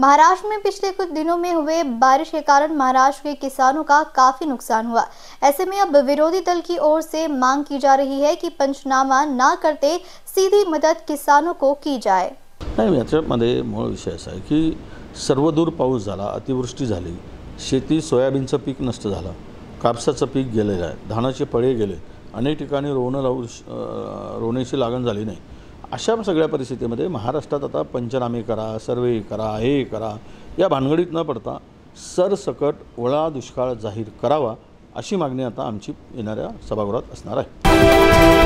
महाराष्ट्र में पिछले कुछ दिनों में हुए बारिश के कारण महाराष्ट्र के किसानों का काफ़ी नुकसान हुआ। ऐसे में अब विरोधी दल की ओर से मांग की जा रही है कि पंचनामा ना करते सीधी मदद किसानों को की जाए। नाही याच्यामध्ये विषय असा आहे की सर्वदूर पाऊस झाला अतिवृष्टी झाली शेती पीक नष्ट कापसाचं पीक गेलेलं आहे धानाचे पळे गेले अनेक ठिकाणी रोवणं लावू अं, रोवण्याची लागण झाली नाही. अशा सगळ्या परिस्थितीमध्ये महाराष्ट्रात आता पंचनामे करा सर्वे करा हे करा या भानगडीत न पडता सरसकट ओळा दुष्काळ जाहीर करावा अशी मागणी आता आमची येणाऱ्या सभागृहात असणार आहे.